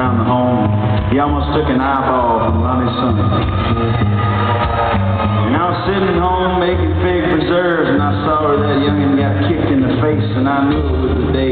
around the home, he almost took an eyeball from Lonnie son. And I was sitting at home making fig preserves, and I saw her that youngin' got kicked in the face, and I knew it was the day